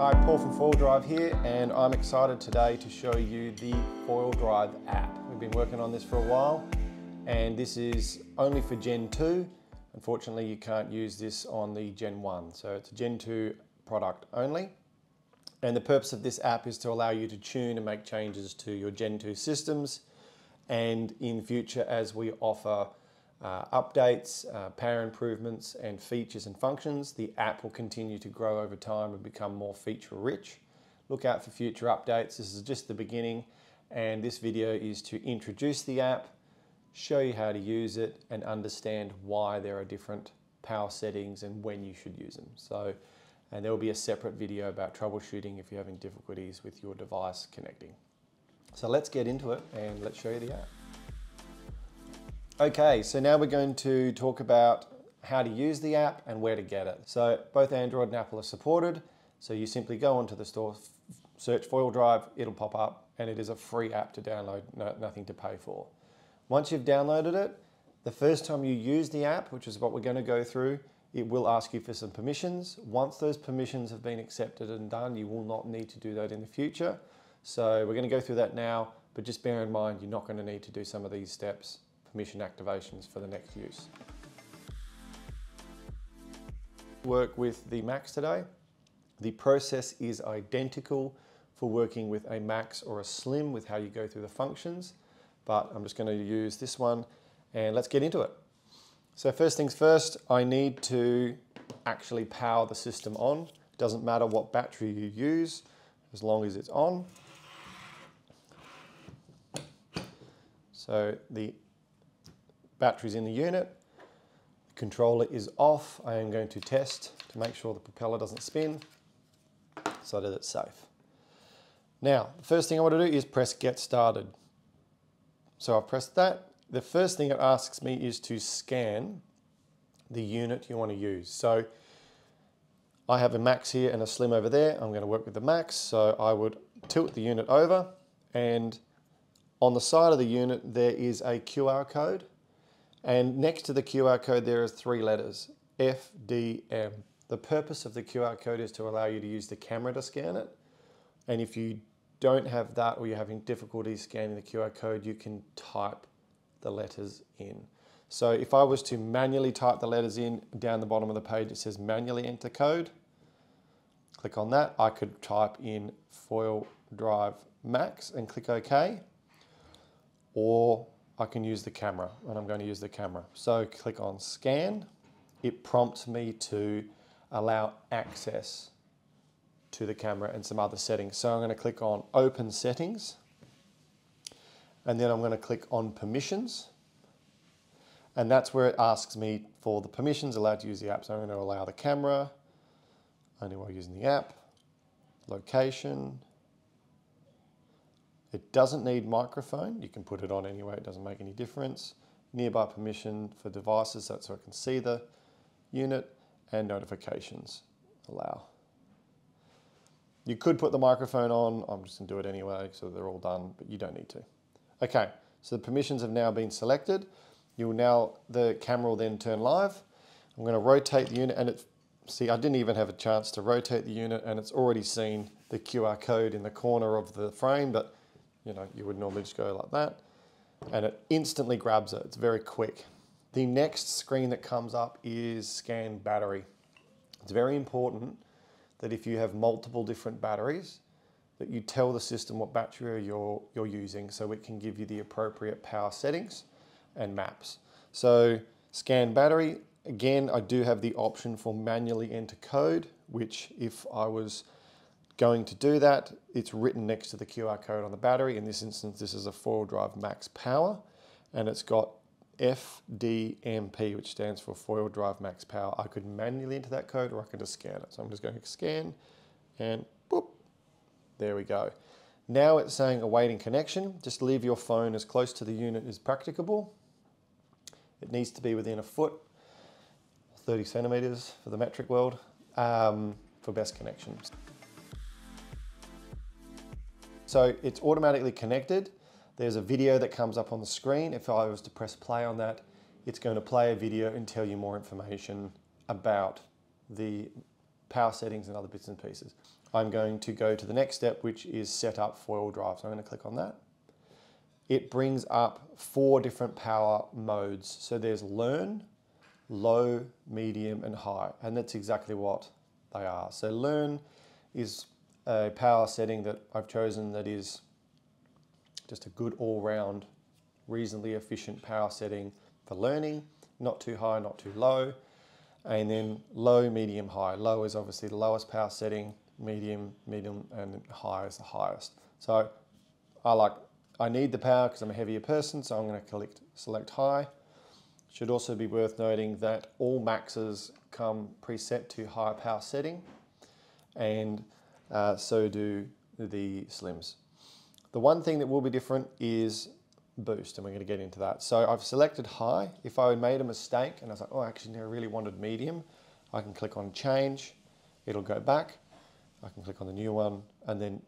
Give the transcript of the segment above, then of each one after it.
Hi, Paul from Foil Drive here, and I'm excited today to show you the Foil Drive app. We've been working on this for a while, and this is only for Gen 2. Unfortunately, you can't use this on the Gen 1, so it's a Gen 2 product only. And the purpose of this app is to allow you to tune and make changes to your Gen 2 systems. And in future, as we offer uh, updates, uh, power improvements, and features and functions. The app will continue to grow over time and become more feature rich. Look out for future updates. This is just the beginning, and this video is to introduce the app, show you how to use it, and understand why there are different power settings and when you should use them. So, and there will be a separate video about troubleshooting if you're having difficulties with your device connecting. So let's get into it and let's show you the app. Okay, so now we're going to talk about how to use the app and where to get it. So both Android and Apple are supported. So you simply go onto the store, search Foil Drive, it'll pop up, and it is a free app to download, no, nothing to pay for. Once you've downloaded it, the first time you use the app, which is what we're going to go through, it will ask you for some permissions. Once those permissions have been accepted and done, you will not need to do that in the future. So we're going to go through that now, but just bear in mind you're not going to need to do some of these steps permission activations for the next use. Work with the Max today. The process is identical for working with a Max or a Slim with how you go through the functions, but I'm just going to use this one and let's get into it. So first things first, I need to actually power the system on. Doesn't matter what battery you use, as long as it's on. So the batteries in the unit. The controller is off. I am going to test to make sure the propeller doesn't spin so that it's safe. Now, the first thing I want to do is press get started. So I've pressed that. The first thing it asks me is to scan the unit you want to use. So I have a max here and a slim over there. I'm going to work with the max. So I would tilt the unit over and on the side of the unit there is a QR code and next to the QR code, there are three letters, FDM. The purpose of the QR code is to allow you to use the camera to scan it. And if you don't have that or you're having difficulty scanning the QR code, you can type the letters in. So if I was to manually type the letters in down the bottom of the page, it says manually enter code. Click on that. I could type in foil drive max and click OK. Or I can use the camera and I'm going to use the camera. So click on scan. It prompts me to allow access to the camera and some other settings. So I'm going to click on open settings and then I'm going to click on permissions and that's where it asks me for the permissions allowed to use the app. So I'm going to allow the camera, only while using the app, location, it doesn't need microphone. You can put it on anyway, it doesn't make any difference. Nearby permission for devices, that's so I can see the unit and notifications allow. You could put the microphone on, I'm just gonna do it anyway, so they're all done, but you don't need to. Okay, so the permissions have now been selected. You will now, the camera will then turn live. I'm gonna rotate the unit and it, see, I didn't even have a chance to rotate the unit and it's already seen the QR code in the corner of the frame, but you know, you would normally just go like that and it instantly grabs it. It's very quick. The next screen that comes up is scan battery. It's very important that if you have multiple different batteries, that you tell the system what battery you're, you're using so it can give you the appropriate power settings and maps. So scan battery, again, I do have the option for manually enter code, which if I was going to do that, it's written next to the QR code on the battery. In this instance, this is a foil drive max power and it's got FDMP, which stands for foil drive max power. I could manually enter that code or I can just scan it. So I'm just going to scan and boop, there we go. Now it's saying awaiting connection. Just leave your phone as close to the unit as practicable. It needs to be within a foot, 30 centimeters for the metric world, um, for best connections. So it's automatically connected. There's a video that comes up on the screen. If I was to press play on that, it's going to play a video and tell you more information about the power settings and other bits and pieces. I'm going to go to the next step, which is set up foil drive. So I'm going to click on that. It brings up four different power modes. So there's learn, low, medium, and high. And that's exactly what they are. So learn is a power setting that I've chosen that is just a good all-round, reasonably efficient power setting for learning, not too high, not too low. And then low, medium, high. Low is obviously the lowest power setting, medium, medium, and high is the highest. So I like, I need the power because I'm a heavier person, so I'm going to select, select high. Should also be worth noting that all maxes come preset to higher power setting, and uh, so do the slims. The one thing that will be different is boost, and we're going to get into that. So I've selected high. If I had made a mistake and I was like, oh, actually, I really wanted medium, I can click on change. It'll go back. I can click on the new one, and then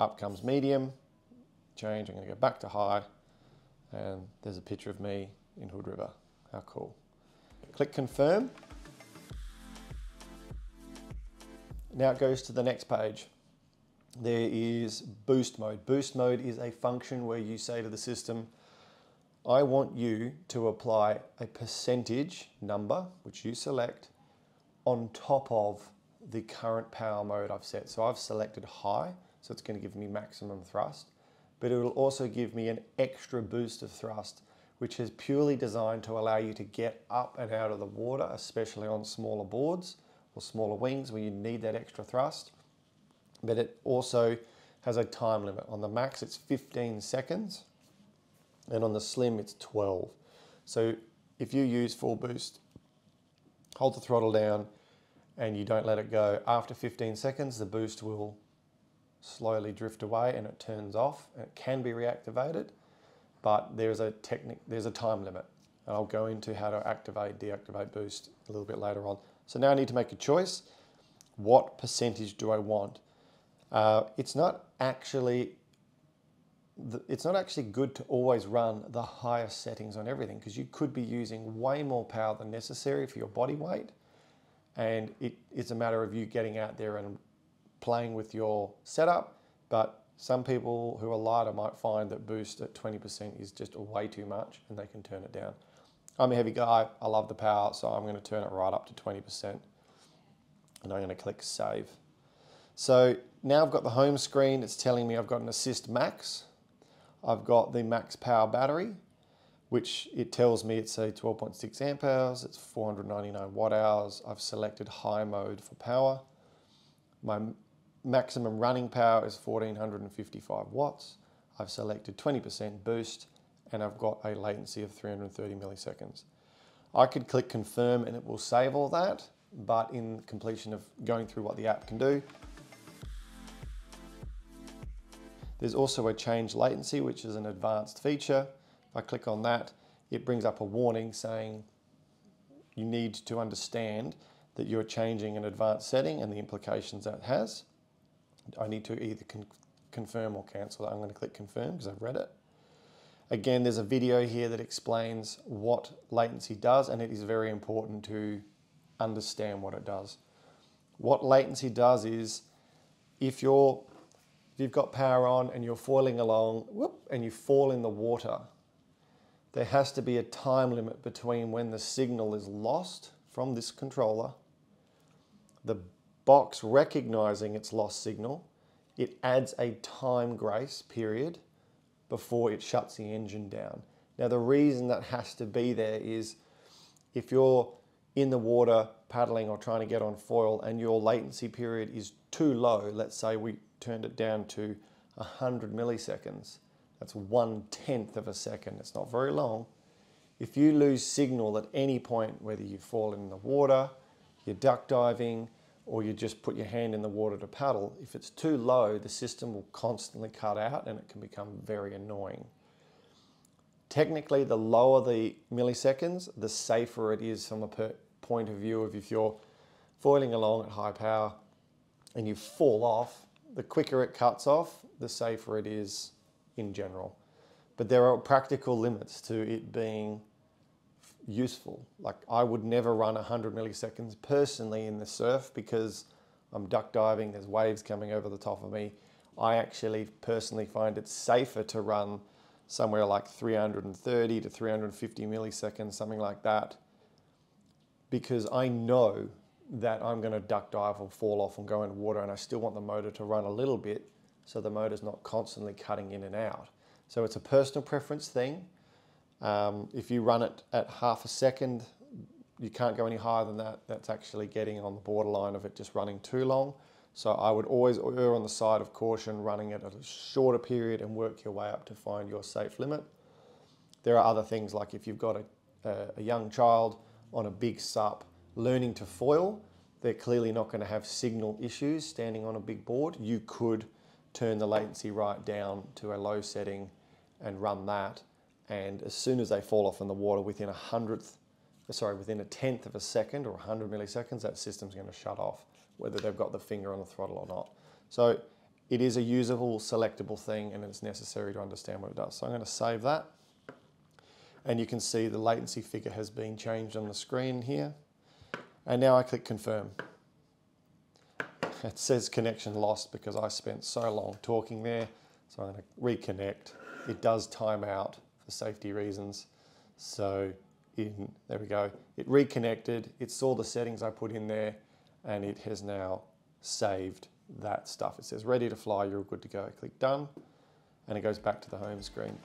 up comes medium. Change. I'm going to go back to high, and there's a picture of me in Hood River. How cool. Click confirm. Now it goes to the next page there is boost mode. Boost mode is a function where you say to the system, I want you to apply a percentage number, which you select, on top of the current power mode I've set. So I've selected high, so it's going to give me maximum thrust, but it will also give me an extra boost of thrust, which is purely designed to allow you to get up and out of the water, especially on smaller boards or smaller wings where you need that extra thrust but it also has a time limit. On the max, it's 15 seconds, and on the slim, it's 12. So if you use full boost, hold the throttle down, and you don't let it go, after 15 seconds, the boost will slowly drift away and it turns off. It can be reactivated, but there's a technique, there's a time limit. And I'll go into how to activate, deactivate boost a little bit later on. So now I need to make a choice. What percentage do I want? Uh, it's not actually it's not actually good to always run the highest settings on everything because you could be using way more power than necessary for your body weight and it, it's a matter of you getting out there and playing with your setup but some people who are lighter might find that boost at 20% is just way too much and they can turn it down. I'm a heavy guy, I love the power, so I'm going to turn it right up to 20% and I'm going to click save. So now I've got the home screen, it's telling me I've got an Assist Max. I've got the max power battery, which it tells me it's a 12.6 amp hours, it's 499 watt hours. I've selected high mode for power. My maximum running power is 1455 watts. I've selected 20% boost and I've got a latency of 330 milliseconds. I could click confirm and it will save all that, but in completion of going through what the app can do, There's also a change latency, which is an advanced feature. If I click on that, it brings up a warning saying you need to understand that you're changing an advanced setting and the implications that has. I need to either con confirm or cancel. I'm going to click confirm because I've read it. Again, there's a video here that explains what latency does and it is very important to understand what it does. What latency does is if you're you've got power on and you're foiling along whoop, and you fall in the water, there has to be a time limit between when the signal is lost from this controller, the box recognizing its lost signal, it adds a time grace period before it shuts the engine down. Now the reason that has to be there is if you're in the water paddling or trying to get on foil and your latency period is too low, let's say we turned it down to 100 milliseconds. That's one tenth of a second. It's not very long. If you lose signal at any point, whether you fall in the water, you're duck diving, or you just put your hand in the water to paddle, if it's too low, the system will constantly cut out and it can become very annoying. Technically, the lower the milliseconds, the safer it is from a point of view of if you're foiling along at high power and you fall off, the quicker it cuts off, the safer it is in general. But there are practical limits to it being useful. Like I would never run 100 milliseconds personally in the surf because I'm duck diving, there's waves coming over the top of me. I actually personally find it safer to run somewhere like 330 to 350 milliseconds, something like that, because I know that I'm going to duck dive or fall off and go in water and I still want the motor to run a little bit so the motor's not constantly cutting in and out. So it's a personal preference thing. Um, if you run it at half a second, you can't go any higher than that. That's actually getting on the borderline of it just running too long. So I would always err on the side of caution, running it at a shorter period and work your way up to find your safe limit. There are other things like if you've got a, a young child on a big sup learning to foil, they're clearly not going to have signal issues standing on a big board. You could turn the latency right down to a low setting and run that. And as soon as they fall off in the water within a hundredth, sorry, within a tenth of a second or 100 milliseconds, that system's going to shut off, whether they've got the finger on the throttle or not. So it is a usable, selectable thing, and it's necessary to understand what it does. So I'm going to save that. And you can see the latency figure has been changed on the screen here. And now I click confirm. It says connection lost because I spent so long talking there. So I'm going to reconnect. It does time out for safety reasons. So in, there we go. It reconnected. It saw the settings I put in there and it has now saved that stuff. It says ready to fly, you're good to go. Click done and it goes back to the home screen.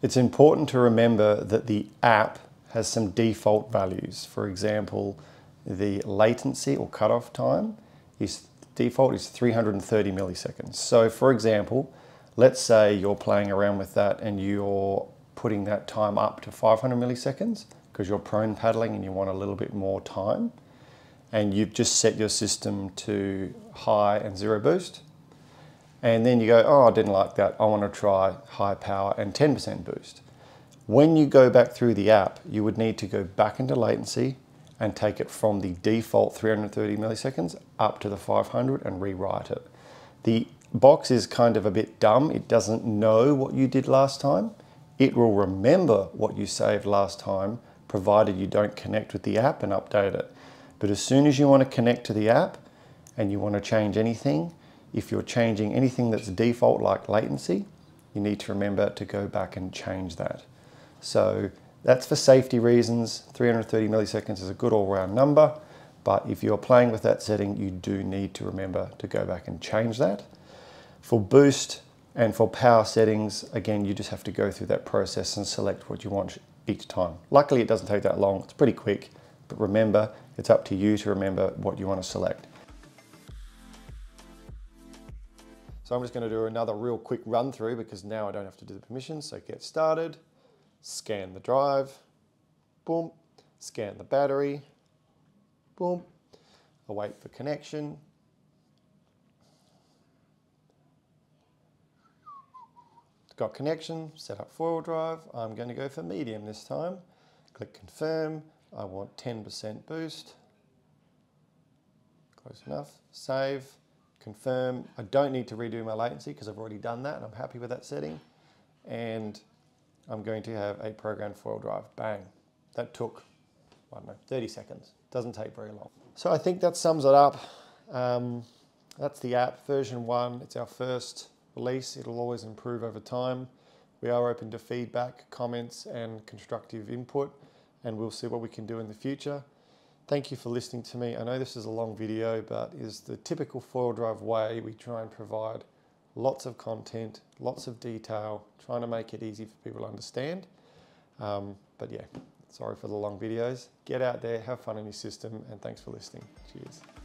It's important to remember that the app has some default values. For example, the latency or cutoff time is default is 330 milliseconds. So for example, let's say you're playing around with that and you're putting that time up to 500 milliseconds because you're prone paddling and you want a little bit more time and you've just set your system to high and zero boost and then you go, oh, I didn't like that. I want to try high power and 10% boost. When you go back through the app, you would need to go back into latency and take it from the default 330 milliseconds up to the 500 and rewrite it. The box is kind of a bit dumb. It doesn't know what you did last time. It will remember what you saved last time, provided you don't connect with the app and update it. But as soon as you want to connect to the app and you want to change anything, if you're changing anything that's default like latency, you need to remember to go back and change that. So that's for safety reasons. 330 milliseconds is a good all-round number, but if you're playing with that setting, you do need to remember to go back and change that. For boost and for power settings, again, you just have to go through that process and select what you want each time. Luckily, it doesn't take that long. It's pretty quick, but remember, it's up to you to remember what you want to select. So I'm just going to do another real quick run through because now I don't have to do the permissions. So get started scan the drive, boom, scan the battery, boom, await for connection, got connection, set up foil drive. I'm going to go for medium this time. Click confirm. I want 10% boost. Close enough. Save. Confirm. I don't need to redo my latency because I've already done that and I'm happy with that setting. And I'm going to have a programmed foil drive. Bang. That took, I don't know, 30 seconds. Doesn't take very long. So I think that sums it up. Um, that's the app, version one. It's our first release. It'll always improve over time. We are open to feedback, comments, and constructive input, and we'll see what we can do in the future. Thank you for listening to me. I know this is a long video, but is the typical Foil Drive way we try and provide lots of content, lots of detail, trying to make it easy for people to understand. Um, but yeah, sorry for the long videos. Get out there, have fun in your system, and thanks for listening. Cheers.